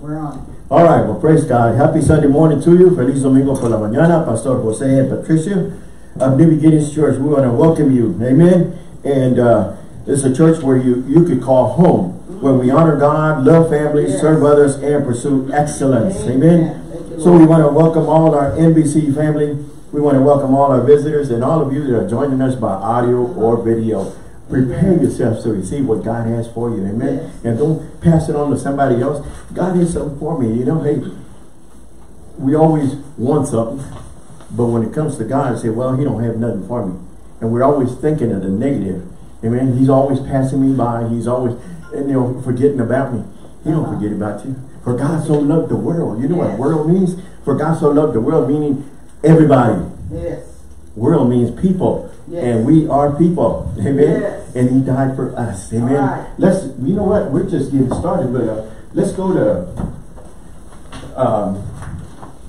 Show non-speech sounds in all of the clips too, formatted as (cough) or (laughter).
We're on. All right, well, praise God. Happy Sunday morning to you. Feliz domingo por la mañana. Pastor Jose and Patricia of New Beginnings Church. We want to welcome you. Amen. And uh, it's a church where you, you could call home, where we honor God, love families, Yes. serve others, and pursue excellence. Amen. Amen. So we want to welcome all our NBC family. We want to welcome all our visitors and all of you that are joining us by audio or video. Prepare yourselves to receive what God has for you. Amen. Yes. And don't pass it on to somebody else. God has something for me. You know, hey, we always want something, but when it comes to God, I say, well, he don't have nothing for me. And we're always thinking of the negative. Amen. He's always passing me by. He's always, and, you know, forgetting about me. He don't uh-huh. forget about you. For God so loved the world. You know what world means? For God so loved the world, meaning everybody. Yes. World means people. Yes. And we are people. Amen. Yes. And he died for us. Amen. Right. Let's, you know what? We're just getting started, but uh, let's go to um,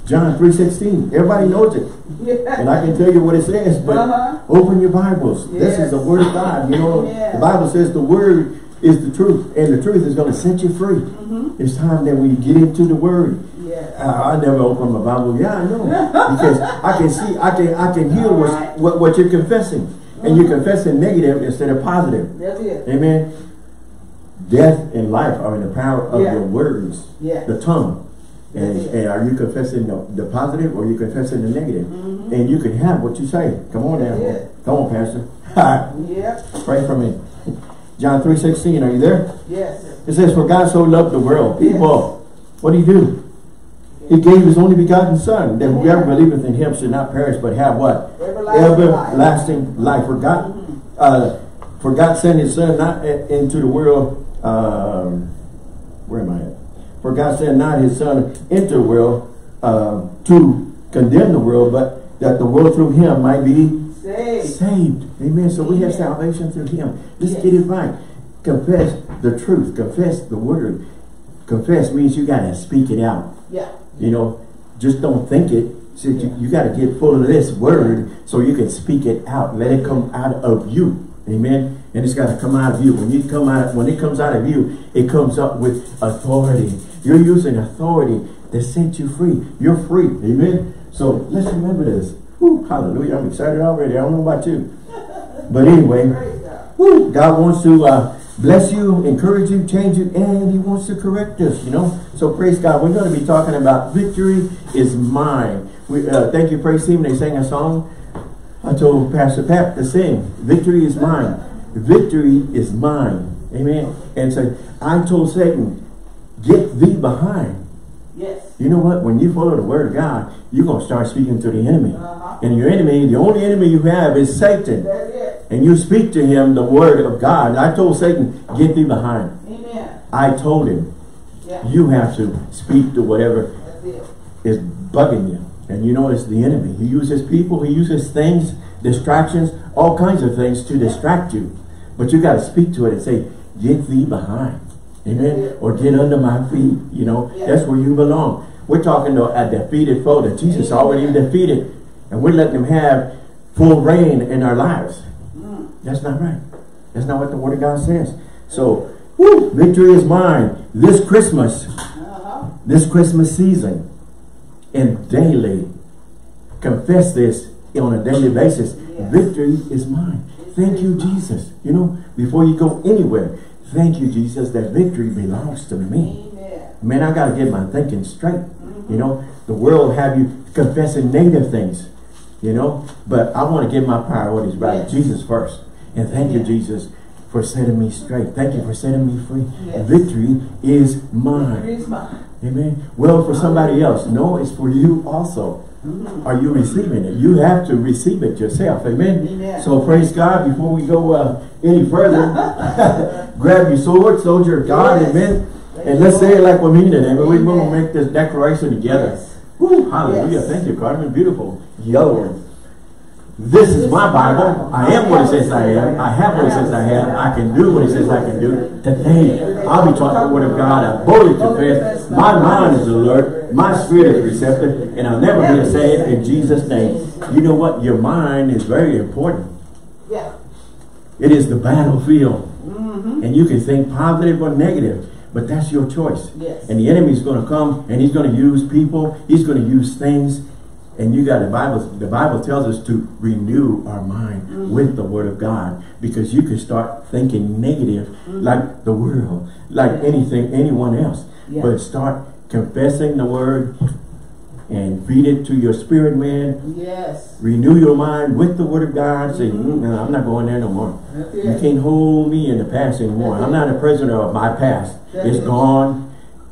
John 3.16. Everybody knows it. Yeah. And I can tell you what it says, but Uh-huh. open your Bibles. This is the word of God. You know, Yes. the Bible says the word is the truth, and the truth is going to set you free. Mm-hmm. It's time that we get into the word. Yes. Uh, I never open my Bible. Yeah, I know. because I can see, I can I can hear Alright. what, what you're confessing. And you're confessing negative instead of positive. That's it. Amen. Death and life are in the power of Yeah. your words. Yeah. The tongue. And, and are you confessing the, the positive or are you confessing the negative? Mhm. And you can have what you say. Come on now. That's it. Come on, Pastor. (laughs) yeah. Pray for me. John 3.16, are you there? Yes. It says, For God so loved the world. People, what do you do? He gave his only begotten son, that whoever believeth in him should not perish, but have what? Everlasting life. Everlasting life. For God, uh, for God sent his son not into the world, um, where am I at? For God sent not his son into the world uh, to condemn the world, but that the world through him might be Say. saved. Amen. So we have salvation through him. Let's Yes. get it right. Confess the truth. Confess the word. Confess means you got to speak it out. Yeah. You know, just don't think it. So you, you got to get full of this word so you can speak it out. Let it come out of you. Amen. And it's got to come out of you. When you come out, when it comes out of you, it comes up with authority. You're using authority that set you free. You're free. Amen. So let's remember this. Whew, hallelujah. I'm excited already. I don't know about you. But anyway. Woo! God wants to uh, bless you, encourage you, change you, and He wants to correct us, you know. So praise God. We're going to be talking about victory is mine. We uh, thank you, praise team. They sang a song. I told Pastor Pat to sing. Victory is mine. Victory is mine. Amen. And so I told Satan, get thee behind. Yes. You know what? When you follow the word of God, you're going to start speaking to the enemy. Uh-huh. And your enemy, the only enemy you have is Satan That's. And you speak to him the word of God. I told Satan, get thee behind. Amen. I told him, Yeah. you have to speak to whatever is bugging you. And you know it's the enemy. He uses people, he uses things, distractions, all kinds of things to distract you. But you got to speak to it and say, get thee behind. Amen. Yeah. Or get under my feet. You know, Yeah. that's where you belong. We're talking to a defeated foe that Jesus already defeated. And we're letting him have full reign in our lives. Mm. That's not right. That's not what the Word of God says. So, woo, victory is mine this Christmas, Uh-huh. this Christmas season, and daily. Confess this on a daily basis. Yes. Victory is mine. Thank you, Jesus. You know, before you go anywhere, thank you, Jesus, that victory belongs to me. Amen. Man, I got to get my thinking straight. You know, the world have you confessing negative things, you know, but I want to get my priorities right. Yes. Jesus first. And thank you, Jesus, for setting me straight. Thank you for setting me free. Yes. Victory is mine. Praise God. Amen. Well, for somebody else. No, it's for you also. Mhm. Are you receiving it? You have to receive it yourself. Amen. Amen. So praise God. Before we go uh, any further, (laughs) grab your sword, soldier of God. Yes. Amen. Thank And let's say it like we mean it. Amen. We're going to make this declaration together. Yes. Woo, hallelujah. Yes. Thank you, Carmen. Beautiful. Yo. This is my Bible. I am what it says I am. I have what it says I have. I can do what it says I can do. Today, I'll be taught the word of God. I boldly confess. My mind is alert. My spirit is receptive. And I'll never be ashamed in Jesus' name. You know what? Your mind is very important. Yeah. It is the battlefield. Mm-hmm. And you can think positive or negative. But that's your choice. Yes. And the enemy's going to come and he's going to use people. He's going to use things. And you got the Bible. The Bible tells us to renew our mind mm -hmm. with the Word of God because you can start thinking negative mm -hmm. like the world, like yeah. anything, anyone else. Yeah. But start confessing the Word and read it to your spirit, man. Yes. Renew your mind with the Word of God. Say, mm -hmm. no, I'm not going there no more. You can't hold me in the past anymore. That's I'm it. not a prisoner of my past. That's it's it. gone.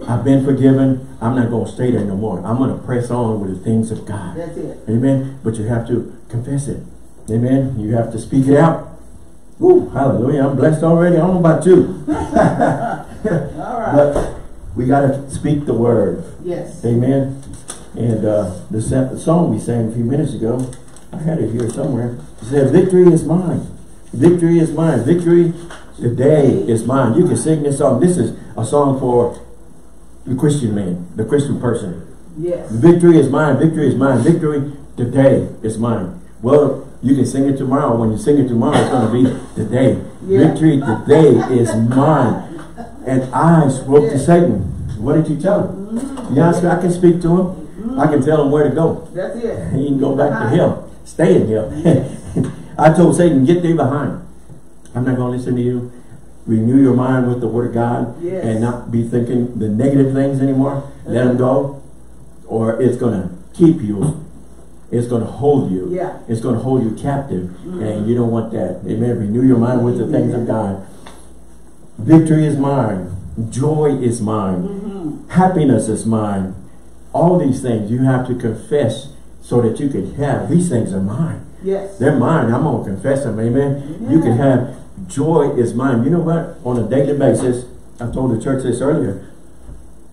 I've been forgiven. I'm not going to stay there no more. I'm going to press on with the things of God. That's it. Amen. But you have to confess it. Amen. You have to speak it out. Woo, hallelujah. I'm blessed already. I don't know about you. (laughs) All right. But we got to speak the word. Yes. Amen. And uh, the, the song we sang a few minutes ago, I had it here somewhere. It said, victory is mine. Victory is mine. Victory today is mine. You can sing this song. This is a song for the Christian man, the Christian person. Yes. Victory is mine. Victory is mine. Victory today is mine. Well, you can sing it tomorrow. When you sing it tomorrow, it's going to be today. Yeah. Victory today is mine. And I spoke yeah. to Satan. What did you tell him? Mm -hmm. Yes, I can speak to him. Mm -hmm. I can tell him where to go. That's it. (laughs) He can go back to hell. Stay in hell. (laughs) I told Satan, get thee behind. I'm not going to listen to you renew your mind with the word of God yes. and not be thinking the negative things anymore. Let them go or it's going to keep you. It's going to hold you. Yeah. It's going to hold you captive mm -hmm. and you don't want that. Amen. Renew your mind with the things of God. Victory is mine. Joy is mine. Mm -hmm. Happiness is mine. All these things you have to confess so that you can have. These things are mine. Yes. They're mine. I'm going to confess them. Amen. Yeah. You can have joy is mine. You know what? On a daily basis, I told the church this earlier,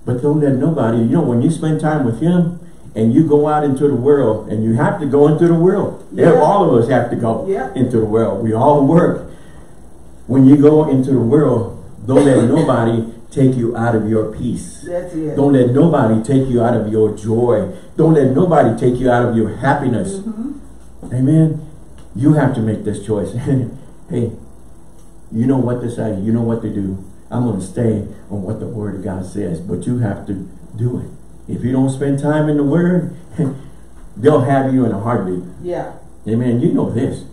but don't let nobody, you know, when you spend time with him and you go out into the world and you have to go into the world. Yeah. All of us have to go yeah. into the world. We all work. When you go into the world, don't let (laughs) nobody take you out of your peace. That's it. Don't let nobody take you out of your joy. Don't let nobody take you out of your happiness. Mm -hmm. Amen. You have to make this choice. (laughs) hey, you know what to say. You know what to do. I'm going to stay on what the Word of God says. But you have to do it. If you don't spend time in the Word, (laughs) they'll have you in a heartbeat. Yeah. Amen. You know this.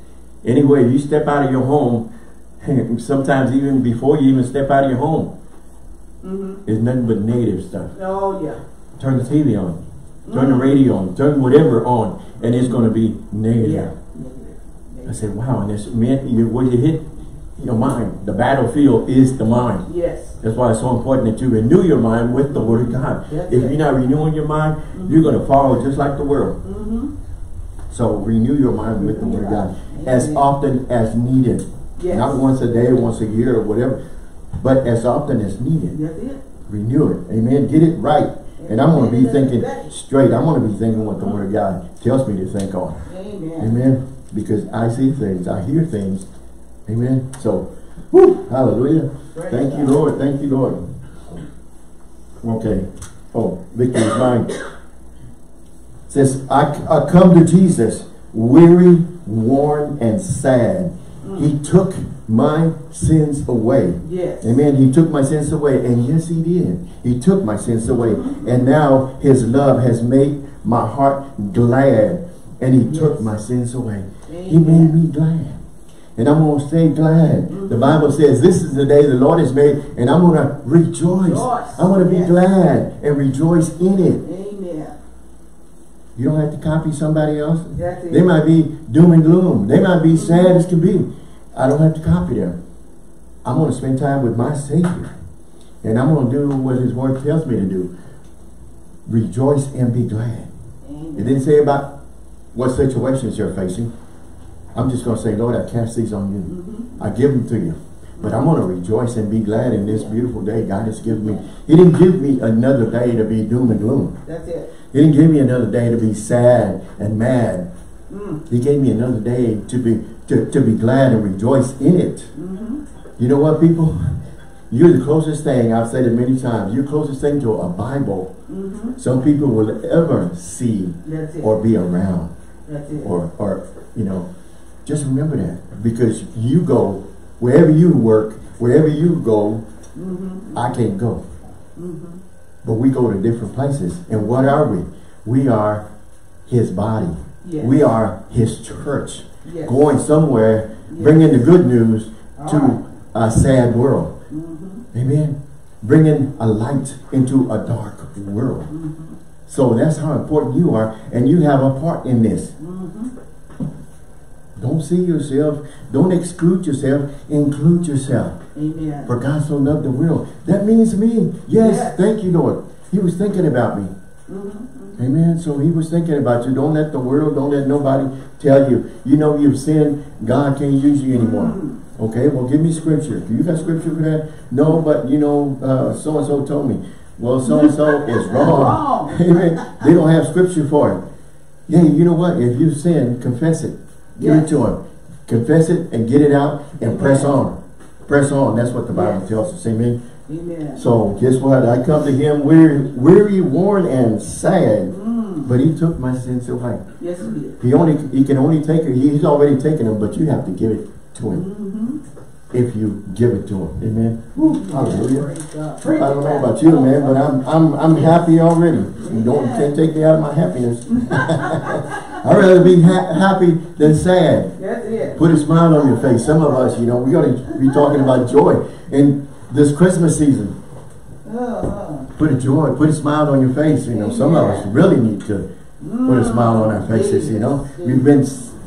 Anyway, you step out of your home, (laughs) sometimes even before you even step out of your home, mm -hmm. it's nothing but negative stuff. Oh, yeah. Turn the TV on. Turn mm. the radio on. Turn whatever on. And it's going to be negative. Yeah. Negative. Negative. I said, wow. And this, man, you, what you hit your mind. The battlefield is the mind. Yes. That's why it's so important that you renew your mind with the Word of God. That's if it. you're not renewing your mind, mm -hmm. you're going to follow just like the world. Mm -hmm. So renew your mind with the Word of God as often as needed. Yes. Not once a day, once a year, or whatever, but as often as needed. That's it. Renew it. Amen. Get it right. And I'm going to be thinking straight. I'm going to be thinking what the Word of God tells me to think on. Amen. Amen. Because I see things, I hear things, Amen. So, whoo, hallelujah. Praise Thank God. you, Lord. Thank you, Lord. Okay. Oh, victory is mine. says, I, I come to Jesus, weary, worn, and sad. Mm. He took my sins away. Yes. Amen. He took my sins away. And yes, he did. He took my sins away. Mm -hmm. And now his love has made my heart glad. And he yes. took my sins away. Amen. He made me glad and I'm going to stay glad. Mm -hmm. The Bible says this is the day the Lord has made and I'm going to rejoice. rejoice. I'm going to be glad and rejoice in it. Amen. You don't have to copy somebody else. They might be doom and gloom. They might be sad as can be. I don't have to copy them. I'm going to spend time with my Savior. And I'm going to do what his word tells me to do. Rejoice and be glad. Amen. It didn't say about what situations you're facing. I'm just going to say, Lord, I cast these on you. Mm -hmm. I give them to you. But I'm going to rejoice and be glad in this beautiful day God has given me. He didn't give me another day to be doom and gloom. That's it. He didn't give me another day to be sad and mad. Mm. He gave me another day to be to, to be glad and rejoice in it. Mm -hmm. You know what, people? You're the closest thing, I've said it many times, you're the closest thing to a Bible mm -hmm. some people will ever see or be around. Or, or, you know, just remember that because you go wherever you work, wherever you go, mm -hmm. I can't go. Mm-hmm. But we go to different places. And what are we? We are his body. Yes. We are his church. Yes. Going somewhere, Yes. bringing the good news All to right. a sad world. Mm-hmm. Amen. Bringing a light into a dark world. Mm-hmm. So that's how important you are. And you have a part in this. Don't see yourself. Don't exclude yourself. Include yourself. Amen. For God so loved the world. That means me. Yes, Yes. thank you, Lord. He was thinking about me. Mm-hmm. Amen. So he was thinking about you. Don't let the world, don't let nobody tell you, you know you've sinned, God can't use you anymore. Mm. Okay, well give me scripture. Do you got scripture for that? No, but you know, uh, so-and-so told me. Well, so-and-so (laughs) is wrong. Wrong. (laughs) Amen. They don't have scripture for it. Yeah, you know what? If you sin, confess it. Give Yes. it to him. Confess it and get it out and press on. Press on. That's what the Bible Yes. tells us. Amen. Amen. So guess what? I come to him weary, weary, worn, and sad. Mm. But he took my sins away. Yes, it is. He only he can only take it. He's already taken them, but you have to give it to him Mm-hmm. If you give it to him. Amen. Woo, hallelujah. I don't know about you, man, but I'm I'm I'm happy already. You don't can't take me out of my happiness. (laughs) (laughs) I'd rather be ha happy than sad. That's it. Put a smile on your face. Some of us, you know, we got to be talking about joy in this Christmas season. Uh-huh. Put a joy, put a smile on your face. You know, some of us really need to put a smile on our faces. You know, we've been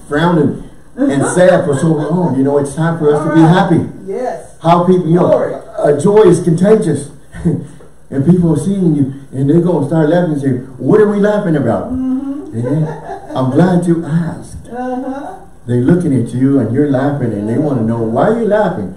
frowning and sad for so long. You know, it's time for us to be happy. Yes. How people, you know, uh, joy is contagious. (laughs) and people are seeing you and they're going to start laughing and say, what are we laughing about? Yeah. I'm glad you asked. Uh-huh. They're looking at you and you're laughing and they want to know, why are you laughing?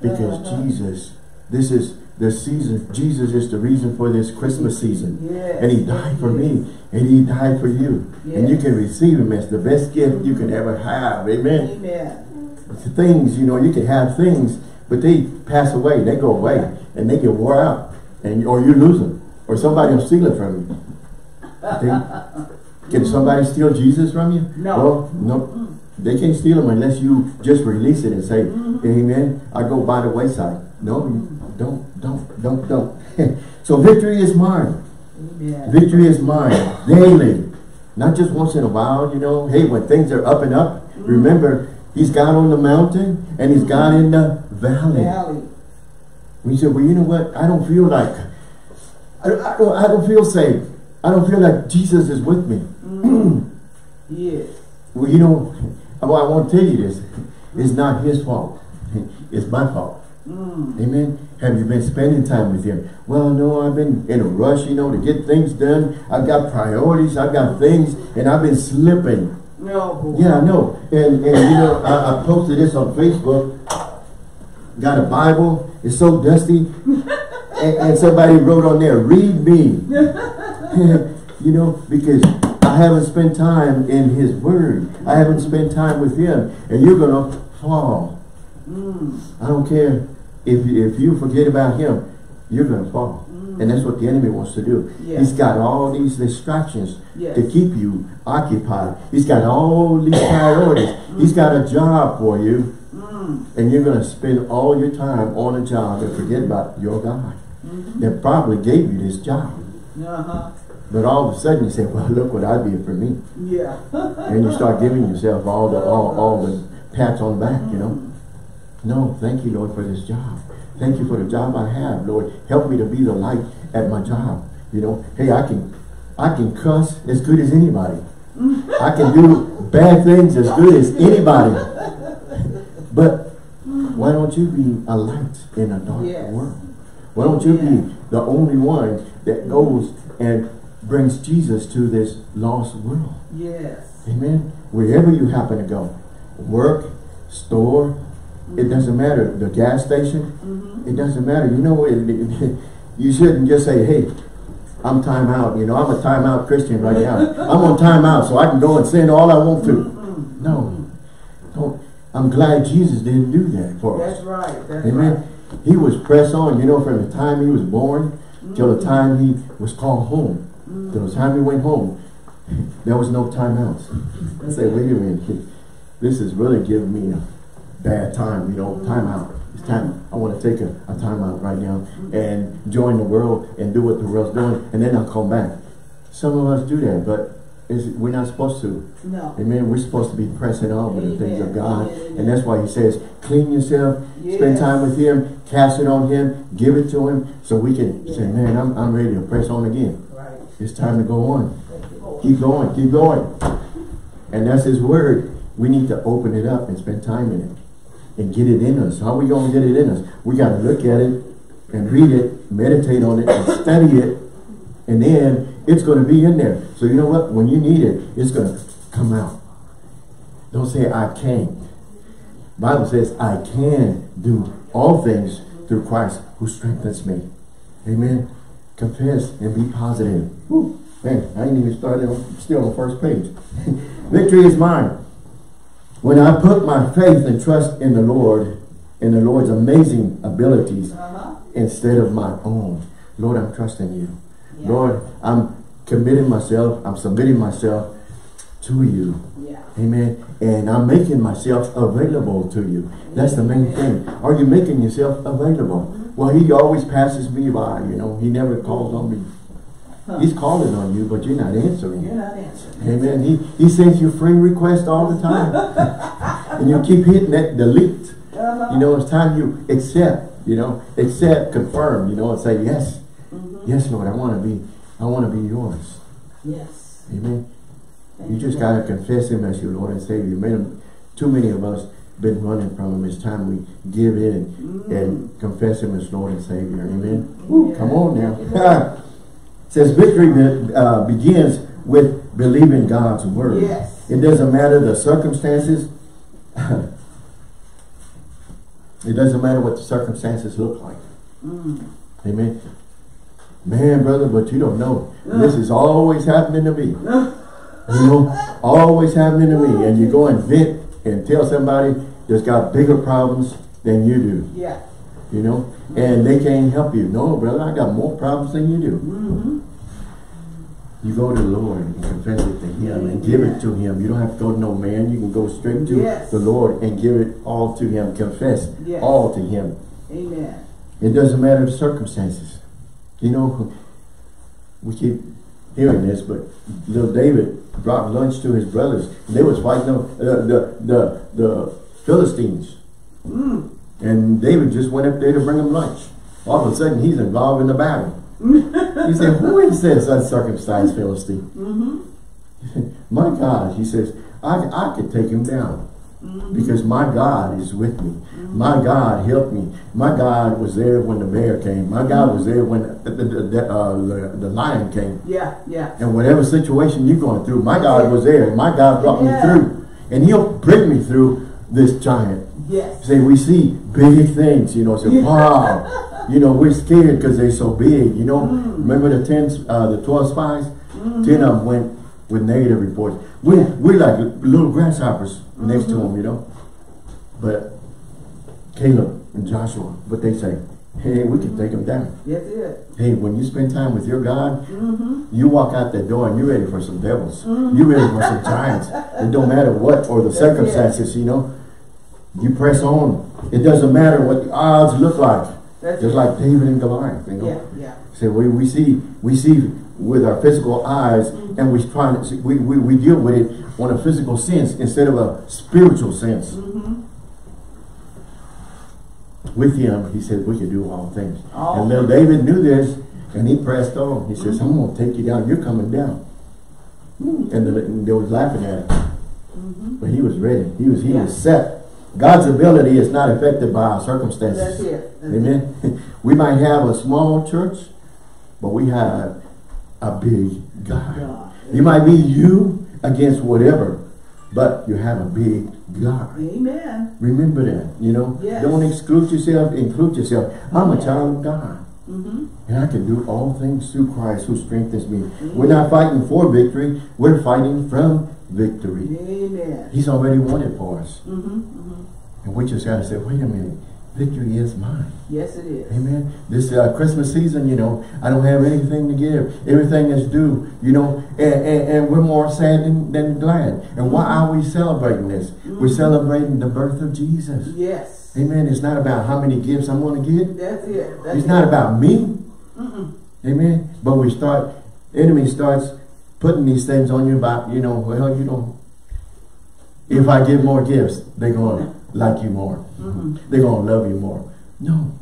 Because Uh-huh. Jesus, this is the season. Jesus is the reason for this Christmas season. Yes. And he died for me. And he died for you. And you can receive him as the best gift you can ever have. Amen. Amen. Things, you know, you can have things, but they pass away, they go away, and they get wore out, and or you lose them, or somebody will steal it from you. They- (laughs) can somebody steal Jesus from you? No. Well, no. They can't steal him unless you just release it and say, mm-hmm. Amen. I go by the wayside. No, you don't, don't, don't, don't. (laughs) so victory is mine. Amen. Victory is mine daily. Not just once in a while, you know. Hey, when things are up and up, mm-hmm. remember, he's God on the mountain and he's God mm-hmm. in the valley. Valley. We said, well, you know what? I don't feel like, I, I, don't, I don't feel safe. I don't feel like Jesus is with me. Mm-hmm. (clears throat) Yes. Well, you know, (laughs) well, I want to tell you this. It's not his fault. (laughs) It's my fault. Mm. Amen. Have you been spending time with him? Well, no, I've been in a rush, you know, to get things done. I've got priorities. I've got things, and I've been slipping. No. Yeah, I know. And, and you know, I, I posted this on Facebook. Got a Bible. It's so dusty. (laughs) and, and somebody wrote on there, read me. (laughs) you know, because I haven't spent time in his word. I haven't spent time with him. And you're going to fall. Mm. I don't care if you, if you forget about him, you're going to fall. And that's what the enemy wants to do. Yeah. He's got all these distractions Yes. to keep you occupied. He's got all these (coughs) priorities. He's got a job for you. Mm. And you're going to spend all your time on a job and forget about your God that probably gave you this job. Uh-huh. But all of a sudden you say, well, look what I did for me. Yeah. And you start giving yourself all the all, all the pats on the back, you know. No, thank you, Lord, for this job. Thank you for the job I have, Lord. Help me to be the light at my job. You know, hey, I can I can cuss as good as anybody. I can do bad things as good as anybody. But why don't you be a light in a dark Yes. world? Why don't you Yeah. be the only one that goes and brings Jesus to this lost world? Yes. Amen. Wherever you happen to go, work, store, it doesn't matter. The gas station, Mm-hmm. it doesn't matter. You know, it, it- (laughs) you shouldn't just say, "Hey, I'm time out." You know, I'm a time out Christian right now. I'm on time out, so I can go and sin all I want to. Mm. No, don't. I'm glad Jesus didn't do that for us. That's right. That's Amen. right. He was pressed on, you know, from the time he was born till Mm-hmm. the time he was called home. Till the time he went home, (laughs) there was no time outs. I say, wait a minute, this is really giving me a bad time, you know, time out. It's time. I want to take a, a time out right now and join the world and do what the world's doing, and then I'll come back. Some of us do that, but we're not supposed to. No. Amen. We're supposed to be pressing on with the things of God. Amen. And that's why he says, clean yourself, spend time with him, cast it on him, give it to him, so we can say, man, I'm, I'm ready to press on again. Right. It's time to go on. Thank you, Lord. Keep going, keep going. And that's his word. We need to open it up and spend time in it. And get it in us. How are we going to get it in us? We got to look at it and read it, meditate on it, and study it. And then it's going to be in there. So you know what? When you need it, it's going to come out. Don't say, I can't. Bible says, I can do all things through Christ who strengthens me. Amen. Confess and be positive. Man, I ain't even started, on, still on the first page. (laughs) Victory is mine. When I put my faith and trust in the Lord, in the Lord's amazing abilities, Uh-huh. instead of my own. Lord, I'm trusting you. Yeah. Lord, I'm committing myself, I'm submitting myself to you. Yeah. Amen. And I'm making myself available to you. That's the main thing. Are you making yourself available? Well, he always passes me by, you know. He never calls on me. Huh. He's calling on you, but you're not answering. You're not answering. Amen. He, he sends you free requests all the time. (laughs) and you keep hitting that delete. Uh-huh. You know, it's time you accept, you know, accept, confirm, you know, and say, yes, Mhm. yes, Lord, I want to be, I want to be yours. Yes. Amen. Thank You just got to confess him as your Lord and Savior. Too many of us been running from him. It's time we give in Mm. and confess him as Lord and Savior. Amen. Come on now. (laughs) Says victory be- uh, begins with believing God's word. Yes. It doesn't matter the circumstances. (laughs) it doesn't matter what the circumstances look like. Mm. Amen. Man, brother, but you don't know. This is always happening to me. You know, always happening to me. And you go and vent and tell somebody that's got bigger problems than you do. Yeah. You know, and they can't help you. No, brother, I got more problems than you do. Mm-hmm. You go to the Lord and confess it to Him and give it to Him. You don't have to go to no man. You can go straight to Yes. the Lord and give it all to Him. Confess Yes. all to Him. Amen. It doesn't matter the circumstances. You know, we keep hearing this, but little David brought lunch to his brothers. They was fighting them, uh, the, the, the Philistines. Mm. And David just went up there to bring them lunch. All of a sudden, he's involved in the battle. He said, who is this uncircumcised Philistine? Mm-hmm. My God, he says, I, I could take him down because my God is with me. My God helped me. My God was there when the bear came. My God was there when the, the, the, uh, the, the lion came. Yeah, yeah. And whatever situation you're going through, my God was there. My God brought Yeah. me through. And he'll bring me through this giant. Yes. Say, we see big things, you know, say, wow. You know, we're scared because they're so big, you know. Mm. Remember the 10, uh, the 12 spies? Mm-hmm. 10 of them went with negative reports. We, we're like little grasshoppers next to them, you know. But Caleb and Joshua, what they say, hey, we can take them down. Yes, it. Hey, when you spend time with your God, Mm-hmm. you walk out that door and you're ready for some devils. You're ready for some giants. It don't matter what or the That's circumstances, you know. You press on. It doesn't matter what the odds look like. That's Just like David and Goliath, you know. Yeah, yeah. So we, we see we see with our physical eyes and we try to we, we, we deal with it on a physical sense instead of a spiritual sense. Mm-hmm. With him, he said we could do all things. All and little David knew this and he pressed on. He says, I'm gonna take you down, you're coming down. And, the, and they was laughing at him. Mm-hmm. But he was ready. He was he Yeah. was set. God's ability is not affected by our That's circumstances. it. That's Amen. (laughs) we might have a small church, but we have a big God. God. You might be you against whatever, but you have a big God. Amen. Remember that, you know. Yes. Don't exclude yourself, include yourself. I'm a child of God. Mm-hmm. And I can do all things through Christ who strengthens me. We're not fighting for victory. We're fighting from victory. Amen. He's already won it for us. Mm-hmm. Mm-hmm. And we just got to say, wait a minute. victory is mine. Yes, it is. Amen. This uh, Christmas season, you know, I don't have anything to give. Everything is due, you know, and, and, and we're more sad than, than glad. And why are we celebrating this? We're celebrating the birth of Jesus. Yes. Amen. It's not about how many gifts I'm going to get. That's it. That's It's not about me. Mm-mm. Amen. But we start, enemy starts putting these things on you about, you know, well, you know, if I give more gifts, they're going to like you more. Mhm. They're going to love you more. No.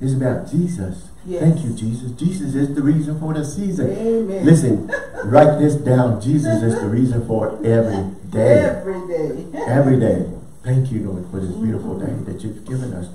It's about Jesus. Yes. Thank you, Jesus. Jesus is the reason for the season. Amen. Listen, write this down. (laughs) Jesus is the reason for every day. Every day. Every day. Thank you, Lord, for this beautiful day that you've given us.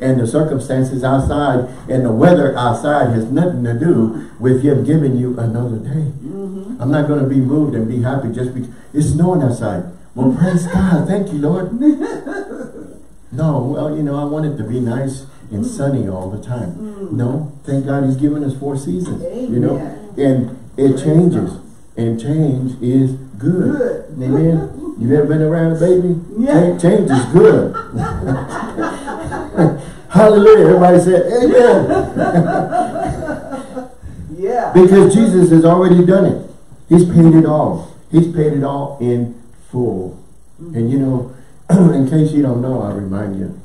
And the circumstances outside and the weather outside has nothing to do with Him giving you another day. Mhm. I'm not going to be moved and be happy just because it's snowing outside. Well, praise God. Thank you, Lord. (laughs) No, well, you know, I want it to be nice and sunny all the time. Mm. No, thank God He's given us four seasons. You know, and it changes. And change is good. Good. Amen. (laughs) You ever been around a baby? Yeah. Change- is good. (laughs) Hallelujah. Everybody said, Amen. (laughs) Yeah. Because Jesus has already done it. He's paid it all. He's paid it all in full. Mm-hmm. And you know, (clears throat) in case you don't know, I remind you,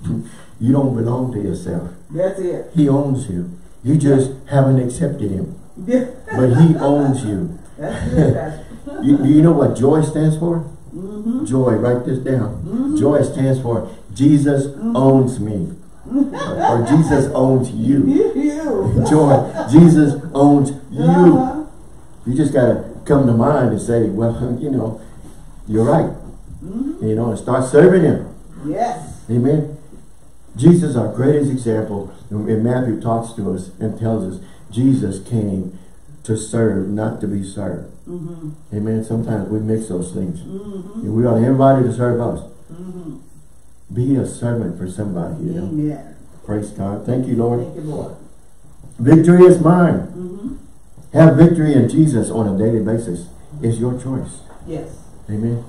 you don't belong to yourself. That's it. He owns you. You just haven't accepted him. Yeah. But he owns you. (laughs) That's you. Do you know what joy stands for? Mm-hmm. Joy, write this down. Joy stands for Jesus owns me. or, (laughs) or Jesus owns you. (laughs) You. (laughs) Joy, Jesus owns you. Uh-huh. You just got to come to mind and say, well, you know, you're right. Mhm. You know, and start serving him. Yes. Amen. Jesus, our greatest example, and Matthew talks to us and tells us, Jesus came to serve, not to be served. Mm-hmm. Amen. Sometimes we mix those things. Mm-hmm. And we want everybody to serve us. Mm-hmm. Be a servant for somebody, you know. Amen. Praise God. Thank you, Lord. Thank you, Lord. Victory is mine. Mm-hmm. Have victory in Jesus on a daily basis. It's your choice. Yes. Amen.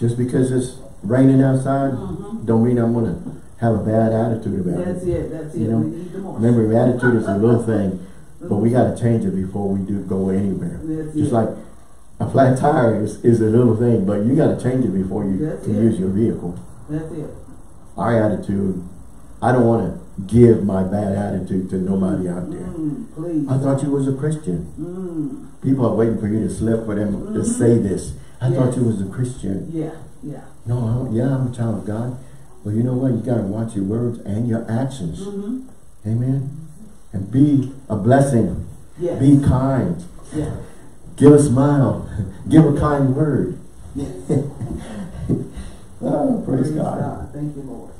Just because it's raining outside, Mhm. don't mean I'm going to have a bad attitude about That's it. it. That's it. You know. Remember, attitude is a little thing, (laughs) but we got to change it before we do go anywhere. That's Just it. like a flat tire is, is a little thing, but you got to change it before you That's can it. use your vehicle. That's it. Our attitude, I don't want to give my bad attitude to nobody out there. Mm, please. I thought you was a Christian. Mm, People are waiting for you to slip for them to say this. I thought you was a Christian. yeah. Yeah. No, I don't- yeah, I'm a child of God. Well, you know what? You got to watch your words and your actions. Mm-hmm. Amen. And be a blessing. Yes. Be kind. yeah. Give a smile. (laughs) Give a kind word. Yes. (laughs) Oh, praise, God. Thank you, Lord.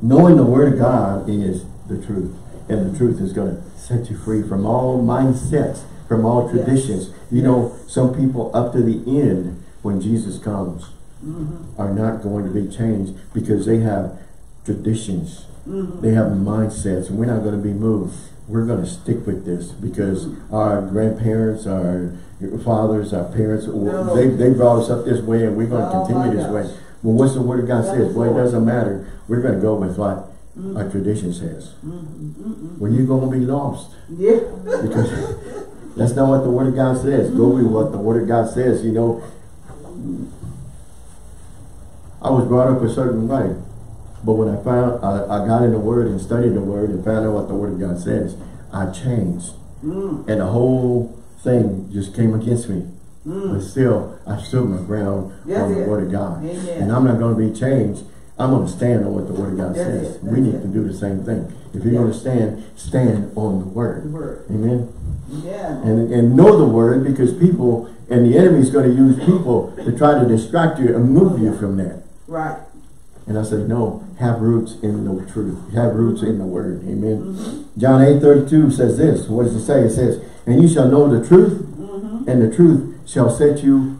Knowing the word of God is the truth. And the truth is going to set you free from all mindsets, from all Yes. traditions. You know, some people up to the end, when Jesus comes, Mm-hmm. are not going to be changed because they have traditions. Mm-hmm. They have mindsets, and we're not going to be moved. We're going to stick with this because our grandparents, our fathers, our parents, No. they, they brought us up this way, and we're going to Oh, continue this gosh. way. Well, what's the Word of God That says? Well, it doesn't matter. We're going to go with what Mm-hmm. our tradition says. Mm-hmm. Well, you're going to be lost Yeah. because (laughs) that's not what the Word of God says. Go with what the Word of God says. You know, I was brought up a certain way, but when I found I, I got in the Word and studied the Word and found out what the Word of God says, I changed, Mm, and the whole thing just came against me. But mm. still, I stood my ground That's on the it. Word of God, Amen. and I'm not going to be changed. I'm going to stand on what the Word of God That's says. it. We need it. to do the same thing. If you're Yeah. going to stand, stand on the The Word. word. Amen. Yeah. and, and know the word because people and the enemy is going to use people to try to distract you and move you from that. Right. And I said, no, have roots in the truth. Have roots in the word. Amen. Mm-hmm. John 8 32 says this. What does it say? It says, and you shall know the truth, Mm-hmm. and the truth shall set you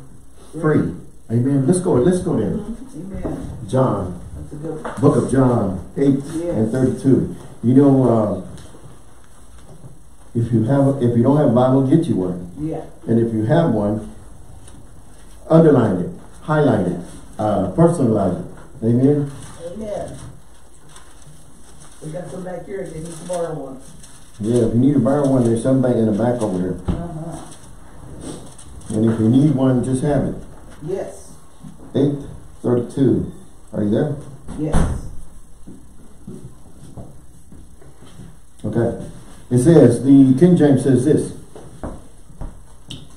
free. Amen. Let's go. Let's go there. Amen. John, That's a good one. book of John 8 and 32. You know, uh, if you have, if you don't have a Bible, get you one. Yeah. And if you have one, underline it, highlight it, uh, personalize it. Amen. Amen. We got some back here, if they need to borrow one. Yeah, if you need to borrow one, there's some back in the back over there. Uh-huh. And if you need one, just have it. Yes, Eight thirty-two. Are you there? yes. Okay. It says, the King James says this.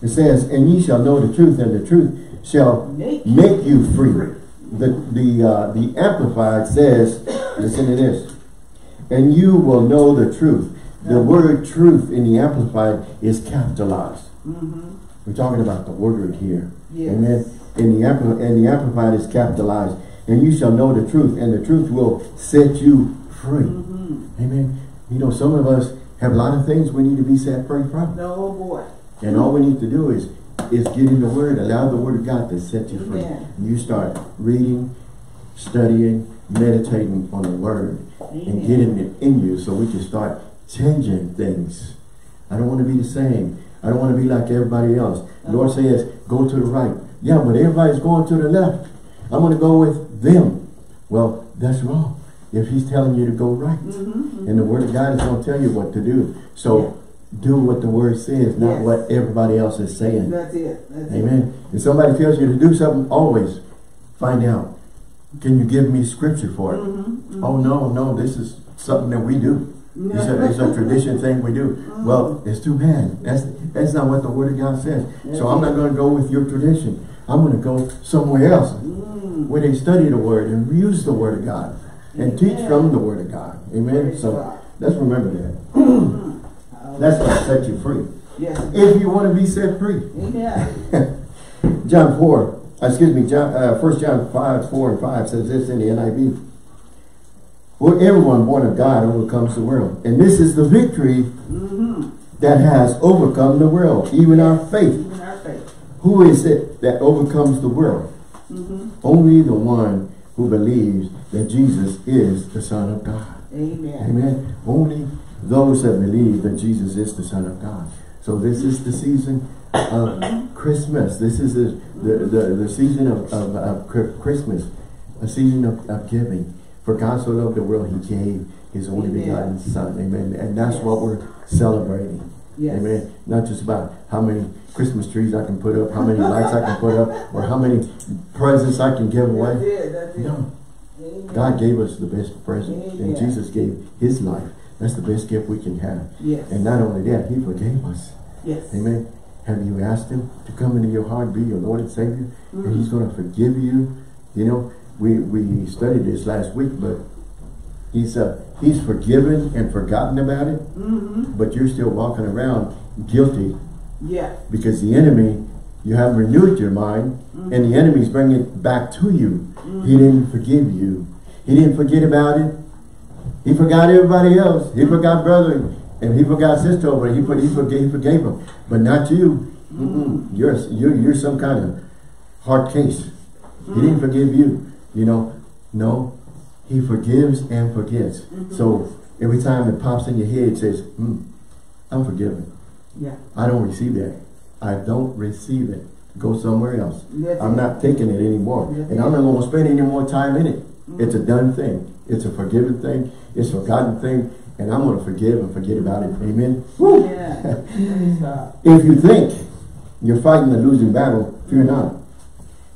It says, and ye shall know the truth, and the truth shall Make make you free. The the uh, the Amplified says, listen to this. And you will know the truth. The word truth in the Amplified is capitalized. Mm-hmm. We're talking about the word here. Yes. Amen. In the, ampli and the Amplified is capitalized. And you shall know the truth, and the truth will set you free. Mm-hmm. Amen. You know, some of us have a lot of things we need to be set free from. No boy. And all we need to do is is getting the Word, allow the Word of God to set you free. Amen. You start reading, studying, meditating on the Word, and getting it in you so we can start changing things. I don't want to be the same. I don't want to be like everybody else. The Lord Uh-huh. says, go to the right. Yeah, but everybody's going to the left. I'm going to go with them. Well, that's wrong. If he's telling you to go right. Mm-hmm. And the word of God is going to tell you what to do. So do what the word says, not Yes. what everybody else is saying. That's it, that's it. Amen. If somebody tells you to do something, always find out. Can you give me scripture for it? Mm-hmm. Oh, no, no, this is something that we do. It's a, it's a (laughs) tradition thing we do. Well, it's too bad. That's that's not what the Word of God says. So I'm not going to go with your tradition. I'm going to go somewhere else Mm. where they study the Word and use the Word of God and teach from the Word of God. Amen. So let's remember that. That's going to set you free. Yes. If you want to be set free. Amen. (laughs) John 4, uh, excuse me, John, uh, 1 John 5, 4 and 5 says this in the NIV. For everyone born of God overcomes the world. And this is the victory Mm-hmm. that has overcome the world, even our faith. Even our faith. Who is it that overcomes the world? Mm-hmm. Only the one who believes that Jesus is the Son of God. Amen. Amen. Only those that believe that Jesus is the Son of God. So this is the season of Christmas. This is the the, the, the season of, of, of Christmas, a season of, of giving. For God so loved the world, He gave His only Amen. begotten Son. Amen. And that's Yes. what we're celebrating. Yes. Amen. Not just about how many Christmas trees I can put up, how many lights I can put up, or how many presents I can give That's away. it, that's it. No. Amen. God gave us the best present, and Jesus gave His life. That's the best gift we can have. Yes. And not only that, He forgave us. Yes. Amen. Have you asked Him to come into your heart, be your Lord and Savior? And Mm. He's going to forgive you. You know, we, we studied this last week, but He's uh, He's forgiven and forgotten about it, Mm-hmm. but you're still walking around guilty Yeah. because the enemy, you haven't renewed your mind, and the enemy's bringing it back to you. He didn't forgive you. He didn't forget about it. He forgot everybody else. He forgot brother, and he forgot sister, but he, put, he, forgave, he forgave him. But not you. Mm-mm. You're, you're, you're some kind of hard case. He didn't forgive you. You know, no. He forgives and forgets. So every time it pops in your head, it says, hmm, I'm forgiven. Yeah. I don't receive that. I don't receive it. Go somewhere else. That's I'm it. not taking it anymore. Yes, And I'm not going to spend any more time in it. It's a done thing. It's a forgiven thing. It's a forgotten thing. And I'm going to forgive and forget about it. Amen. Woo! Yeah. Praise (laughs) If you think you're fighting a losing battle, fear not.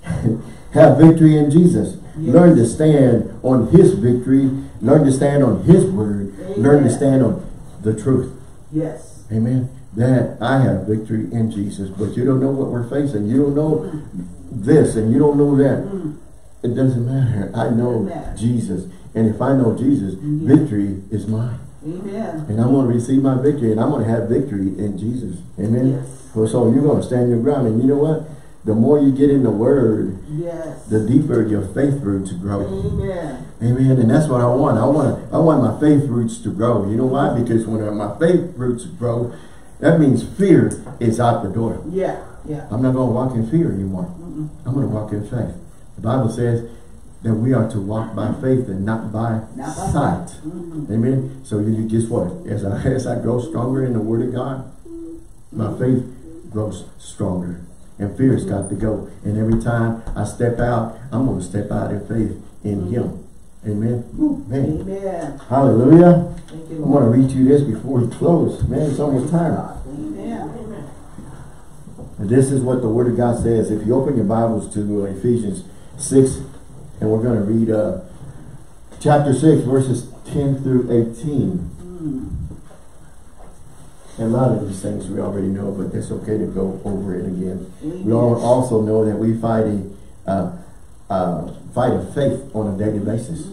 (laughs) Have victory in Jesus. Yes. Learn to stand on His victory. Learn to stand on His word. Learn to stand on the truth. Yes. Amen. That I have victory in Jesus, but you don't know what we're facing. You don't know this and you don't know that. Mm. It doesn't matter. I know matter. Jesus. And if I know Jesus, Yeah. victory is mine. Amen. And I'm going to receive my victory and I'm going to have victory in Jesus. Amen. Yes. Well, so you're going to stand your ground. And you know what? The more you get in the word, Yes. the deeper your faith roots grow. Amen. Amen. And that's what I want. I want I want my faith roots to grow. You know why? Because when my faith roots grow, that means fear is out the door. Yeah. Yeah. I'm not going to walk in fear anymore. Mm-mm. I'm going to walk in faith. The Bible says that we are to walk by faith and not by Not by sight. Mhm. Amen. So you, guess what? As I (laughs) as I grow stronger in the Word of God, my faith grows stronger. And fear has got to go. And every time I step out, I'm going to step out in faith in Him. Amen. Ooh, man. Amen. Hallelujah. You, going Lord. to read you this before we close. Man, it's almost time. Amen. And this is what the Word of God says. If you open your Bibles to Ephesians 6, and we're going to read uh, chapter 6, verses 10 through 18. And a lot of these things we already know, but it's okay to go over it again. We all also know that we fight a uh, uh, fight of faith on a daily basis.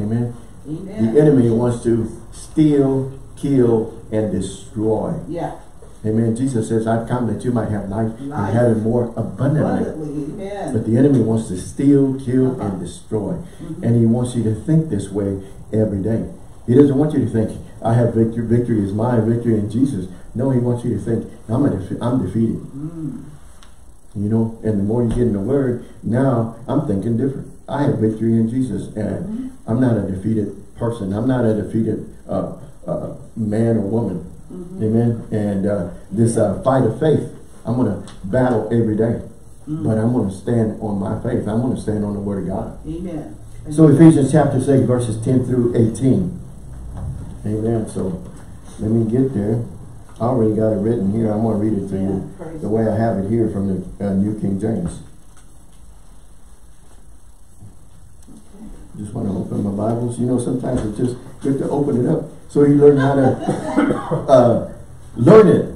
Amen. Amen. The enemy wants to steal, kill, and destroy. Yeah. Amen. Jesus says, I've come that you might have life, and have it more abundantly. Abundantly. But the enemy wants to steal, kill, Uh-huh. and destroy. And he wants you to think this way every day. He doesn't want you to think, I have victory, victory is mine, victory in Jesus. No, he wants you to think, I'm, defe I'm defeated. Mm. You know, and the more you get in the word, now I'm thinking different. I have victory in Jesus, and Mm-hmm. I'm not a defeated person. I'm not a defeated uh, uh, man or woman. Mm-hmm. Amen. And uh, this uh, fight of faith, I'm going to battle every day. Mm. But I'm going to stand on my faith. I'm going to stand on the word of God. Amen. So Ephesians chapter 6, verses 10 through 18. Amen. So let me get there. I already got it written here. I'm going to read it to Yeah, you the way I have it here from the uh, New King James. Just want to open my Bibles. You know, sometimes it's just good to open it up so you learn how to uh, learn it.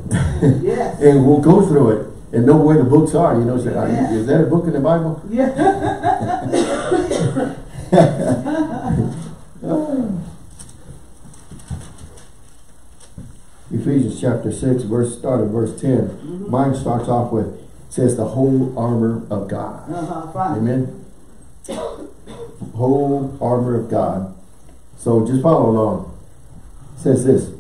Yes. and we'll go through it and know where the books are. You know, say, Yeah. is that a book in the Bible? Yeah. (laughs) Ephesians chapter 6, verse start at verse 10. Mine starts off with, says the whole armor of God. Uh-huh. Fine. Amen. Whole armor of God. So just follow along. Says this.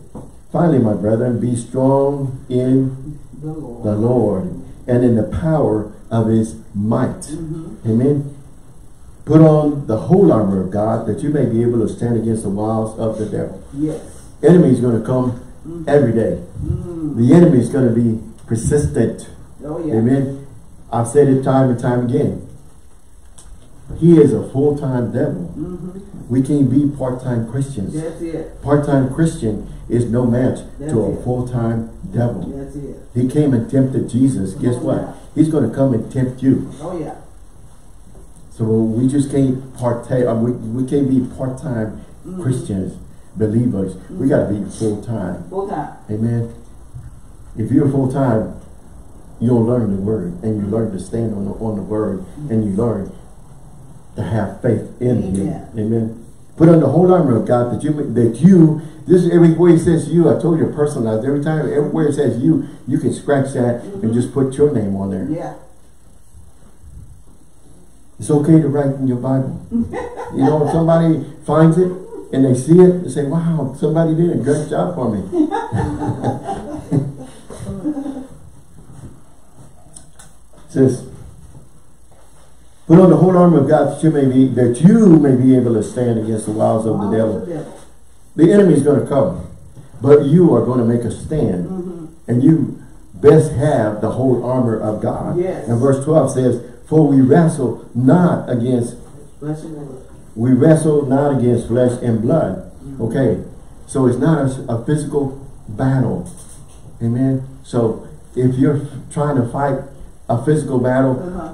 Finally, my brethren, be strong in The Lord. the Lord and in the power of his might. Mm-hmm. Amen. Put on the whole armor of God that you may be able to stand against the wiles of the devil. Yes. Enemy is going to come every day. Mm. The enemy is going to be persistent. Oh, yeah. Amen. I've said it time and time again. He is a full-time devil. Mm-hmm. We can't be part-time Christians. That's it. Part-time Christian is no match That's to a full-time devil. That's it. He came and tempted Jesus. Guess Oh, what? yeah. He's going to come and tempt you. Oh, yeah. So we just can't partake. Uh, we, we can't be part-time Mm. Christians, believers. We got to be full-time. Full time. Amen. If you're full-time, you'll learn the word and you learn to stand on the, on the word and you learn to have faith in him. Amen. Amen. Put on the whole armor of God that you that you this is everywhere it says you. I told you personalized every time everywhere it says you, you can scratch that and mm-hmm. just put your name on there. Yeah. It's okay to write in your Bible. (laughs) you know, if somebody finds it and they see it, they say, "Wow, somebody did a great job for me." (laughs) (laughs) says, "Put on the whole armor of God that you may be that you may be able to stand against the wiles of the devil." the devil. The enemy is going to come, but you are going to make a stand, Mm-hmm. and you best have the whole armor of God. Yes. And verse twelve says, "For we wrestle not against." Bless your Lord. We wrestle not against flesh and blood. Okay, so it's not a, a physical battle. Amen. So if you're trying to fight a physical battle Uh-huh.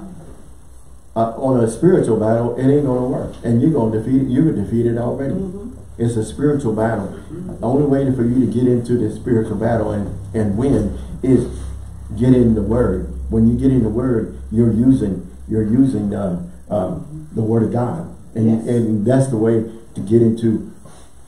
Uh, on a spiritual battle, it ain't gonna work, and you're gonna defeat it. You're defeated already. Mm-hmm. It's a spiritual battle. The only way for you to get into this spiritual battle and and win is get in the Word. When you get in the Word, you're using you're using uh, um, the Word of God, and Yes. and that's the way to get into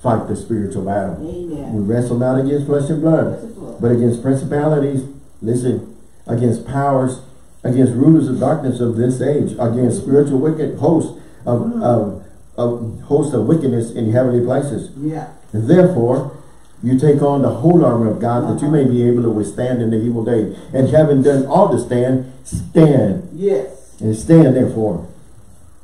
fight the spiritual battle. We wrestle not against flesh and blood, Bless his Lord. but against principalities. Listen, against powers, against rulers of darkness of this age, against spiritual wicked hosts of of, of hosts of wickedness in heavenly places. Yeah. And therefore, you take on the whole armor of God that you may be able to withstand in the evil day. And having done all to stand, stand. Yes. And stand therefore.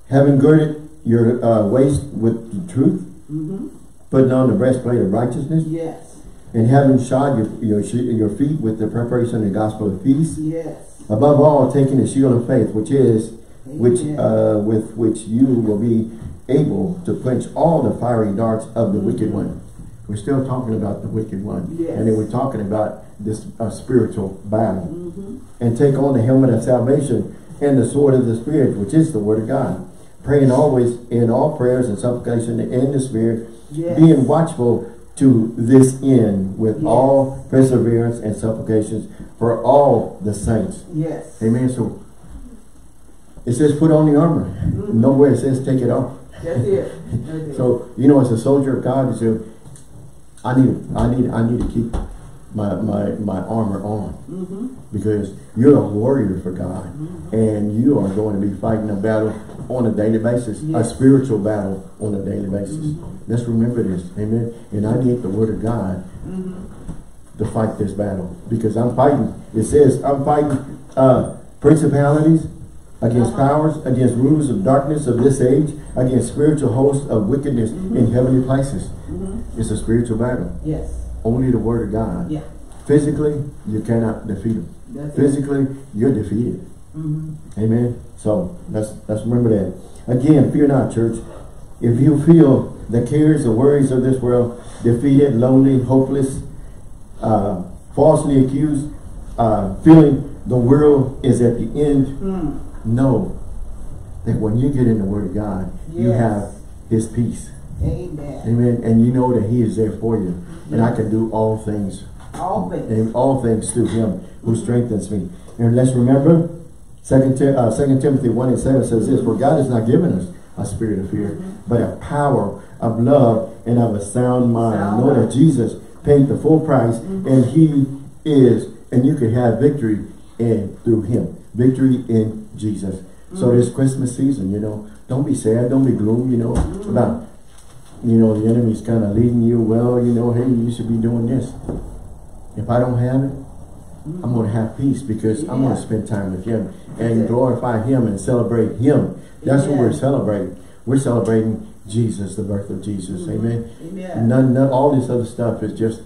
Having girded your uh, waist with the truth, Mm-hmm. putting on the breastplate of righteousness, Yes. and having shod your, your, your feet with the preparation of the gospel of peace. Yes. Above all, taking the shield of faith, which is, which uh, with which you will be able to quench all the fiery darts of the wicked one. We're still talking about the wicked one. Yes. And then we're talking about this uh, spiritual battle. Mm-hmm. And take on the helmet of salvation and the sword of the Spirit, which is the word of God. Praying always in all prayers and supplication in the Spirit, Yes. being watchful to this end with Yes. all perseverance and supplications for all the saints. Yes. Amen. So it says put on the armor. Mhm. Nowhere it says take it off. That's it. That's (laughs) it. So you know, as a soldier of God, you say, I need, I need, I need to keep my my my armor on Mm-hmm. because you're a warrior for God, and you are going to be fighting a battle on a daily basis, Yes. a spiritual battle on a daily basis. Let's remember this, Amen. And I need the Word of God Mm-hmm. To fight this battle because I'm fighting. It says I'm fighting uh, principalities against Uh-huh. powers, against rulers of darkness of this age, against spiritual hosts of wickedness in heavenly places. Mm-hmm. It's a spiritual battle. Yes. Only the Word of God. Yeah. Physically, you cannot defeat them. That's it. Physically, you're defeated. Mm-hmm. Amen. So let's let's remember that. Again, fear not, church. If you feel the cares, the worries of this world, defeated, lonely, hopeless, uh, falsely accused, uh, feeling the world is at the end, Mm. know that when you get in the Word of God, you have His peace. Amen. Amen. And you know that He is there for you. And I can do all things All things. and all things through him who strengthens me. And let's remember, Second, uh, 2 Timothy 1 and 7 says this, For God has not given us a spirit of fear, but a power of love and of a sound mind. Sound know that. Jesus paid the full price mm-hmm. and he is, and you can have victory in through him. Victory in Jesus. So mm-hmm. this Christmas season, you know, don't be sad, don't be gloom, you know, mm-hmm. about, you know, the enemy's kind of leading you, well, you know, hey, you should be doing this. If I don't have it, I'm going to have peace because I'm going to spend time with him and glorify him and celebrate him. That's what we're celebrating. We're celebrating Jesus, the birth of Jesus. Mm-hmm. Amen. Amen. None, none, all this other stuff is just,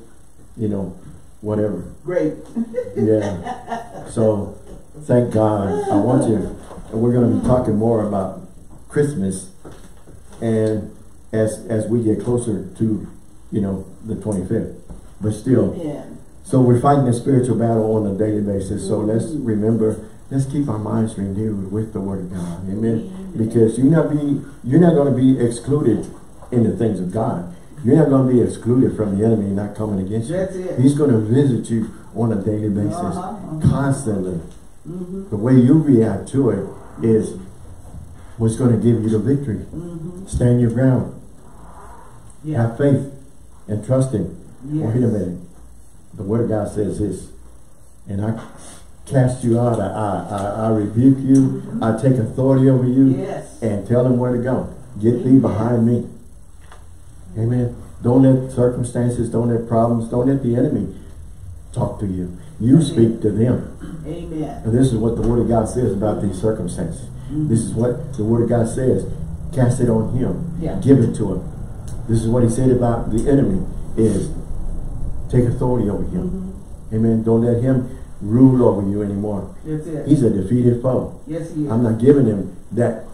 you know, whatever. Great. Yeah. So, thank God. I want you, and we're going to be talking more about Christmas and as as we get closer to, you know, the 25th. But still, Amen. so we're fighting a spiritual battle on a daily basis. So let's Mm-hmm. remember, let's keep our minds renewed with the Word of God. Amen. Because you're not be you're not going to be excluded in the things of God. You're not going to be excluded from the enemy not coming against you. He's going to visit you on a daily basis, Uh-huh, uh-huh. constantly. Mm-hmm. The way you react to it is what's going to give you the victory. Mm-hmm. Stand your ground. Yeah. Have faith and trust Him. Yes. Wait a minute. The Word of God says this, and I cast you out. I, I, I, I rebuke you. I take authority over you Yes. and tell them where to go. Get thee behind me. Amen. Don't let circumstances, don't let problems, don't let the enemy talk to you. You speak to them. Amen. And this is what the Word of God says about these circumstances. This is what the Word of God says. Cast it on Him. Yeah. Give it to Him. This is what He said about the enemy is take authority over Him. Mm-hmm. Amen. Don't let Him rule over you anymore. That's it. He's a defeated foe. yes, he is. I'm not giving Him that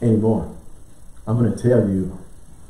anymore. I'm going to tell you,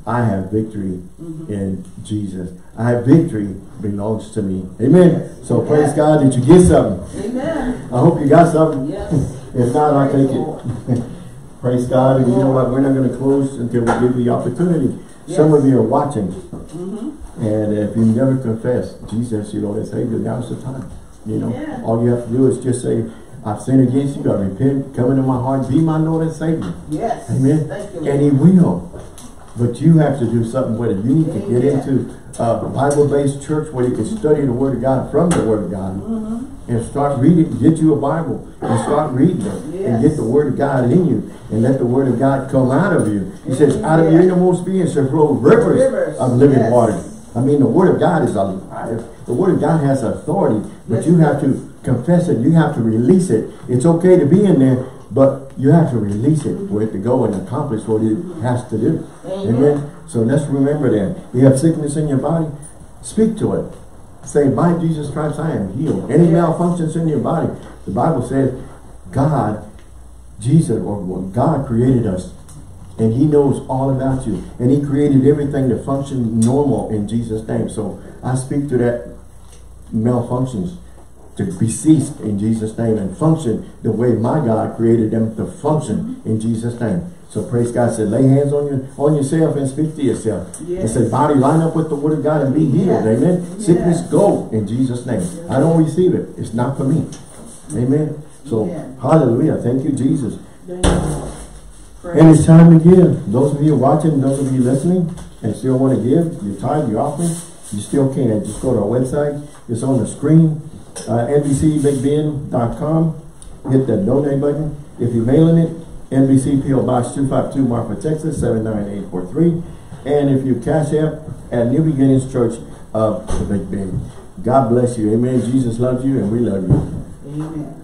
I have victory Mhm. in Jesus. I have victory belongs to me. Amen. So praise God that you get something. Amen. I hope you got something. Yes. (laughs) If not, I'll take it. (laughs) Praise God. And you know what? We're not going to close until we give the opportunity. Some of you are watching. Mm-hmm. And if you never confess Jesus, you know, and Savior, now's the time. You know, Yeah. all you have to do is just say, I've sinned against you. I repent. Come into my heart. Be my Lord and Savior. Yes. Amen. Thank you. And he will. But you have to do something with it. You need to get into a Bible-based church where you can study the Word of God from the Word of God. Mm-hmm. And start reading, get you a Bible and start reading it. And get the Word of God in you. And let the Word of God come out of you. He says, out of your innermost being shall flow rivers, Rivers. of living Yes. water. I mean, the Word of God is The Word of God has authority. But you have to confess it. You have to release it. It's okay to be in there, but you have to release it for it to go and accomplish what it has to do. Amen. Amen. So let's remember that. You have sickness in your body, speak to it. Say, by Jesus Christ I am healed. Any Yes. malfunctions in your body, the Bible says God, Jesus, or God created us And he knows all about you. And he created everything to function normal in Jesus' name. So I speak to that malfunctions to be ceased in Jesus' name and function the way my God created them to function in Jesus' name. So praise God said, lay hands on your on yourself and speak to yourself. And Yes. say, body line up with the word of God and be healed. Yes. Amen. Yes. Sickness go in Jesus' name. I don't receive it. It's not for me. Amen. So Yes. hallelujah. Thank you, Jesus. Thank you, And it's time to give. Those of you watching, those of you listening, and still want to give, your tithe, your offering, you still can. Just go to our website. It's on the screen, uh, NBCBigBend.com. Hit that donate button. If you're mailing it, NBC PO Box 252 Marfa, Texas 79843. And if you cash app at New Beginnings Church of the Big Bend. God bless you. Amen. Jesus loves you and we love you. Amen.